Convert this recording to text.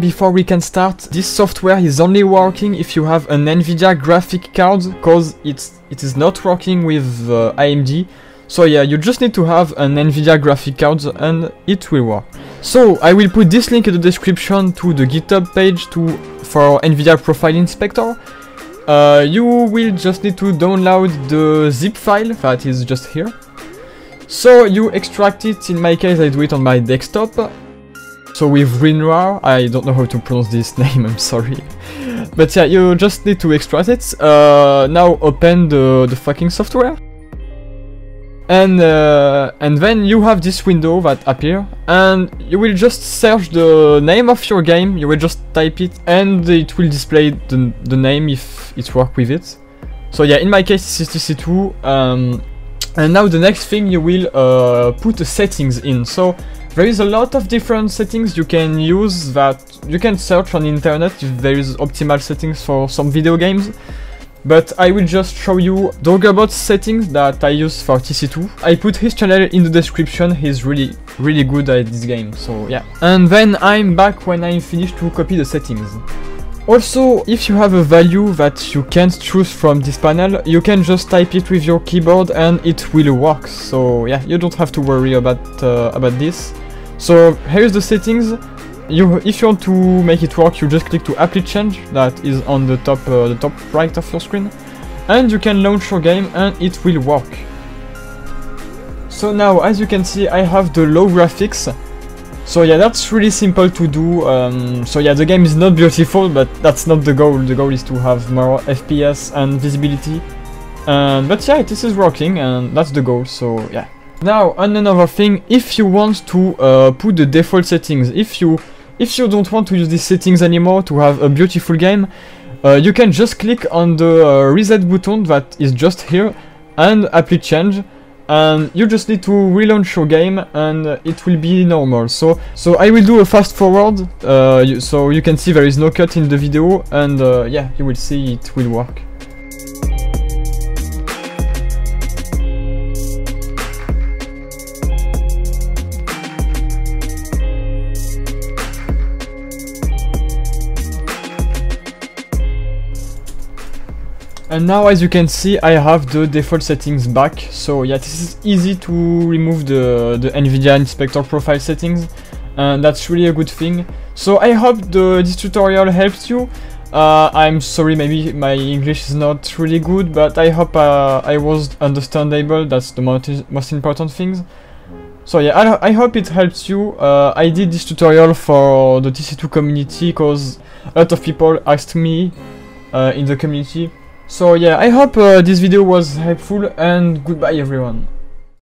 before we can start, this software is only working if you have an Nvidia graphic card, cause it's, it is not working with uh, AMD. So yeah, you just need to have an Nvidia graphic card and it will work. So I will put this link in the description to the GitHub page to for Nvidia Profile Inspector. Uh, you will just need to download the zip file that is just here. So you extract it, in my case I do it on my desktop. So with WinRAR, I don't know how to pronounce this name, I'm sorry. But yeah, you just need to extract it. Uh, now open the, the fucking software. And uh, and then you have this window that appear and you will just search the name of your game, you will just type it and it will display the, the name if it work with it. So yeah, in my case it's TC2 um, and now the next thing you will uh, put the settings in. So there is a lot of different settings you can use that you can search on internet if there is optimal settings for some video games. But I will just show you Doggerbot settings that I use for TC2. I put his channel in the description, he's really, really good at this game, so yeah. And then I'm back when I'm finished to copy the settings. Also, if you have a value that you can't choose from this panel, you can just type it with your keyboard and it will work. So yeah, you don't have to worry about uh, about this. So here's the settings. You if you want to make it work you just click to apply change. That is on the top uh, the top right of your screen. And you can launch your game and it will work. So now as you can see I have the low graphics. So yeah that's really simple to do. Um, so yeah the game is not beautiful but that's not the goal. The goal is to have more FPS and visibility. And but yeah this is working and that's the goal. So yeah now on another thing if you want to uh, put the default settings if you if you don't want to use these settings anymore to have a beautiful game, uh, you can just click on the uh, reset button that is just here and apply change and you just need to relaunch your game and it will be normal. So so I will do a fast forward uh, so you can see there is no cut in the video and uh, yeah you will see it will work And now as you can see I have the default settings back, so yeah this is easy to remove the, the NVIDIA Inspector profile settings and that's really a good thing. So I hope the, this tutorial helps you. Uh, I'm sorry maybe my English is not really good, but I hope uh, I was understandable, that's the most, most important things. So yeah, I, I hope it helps you. Uh, I did this tutorial for the TC2 community because a lot of people asked me uh, in the community so yeah, I hope uh, this video was helpful and goodbye everyone.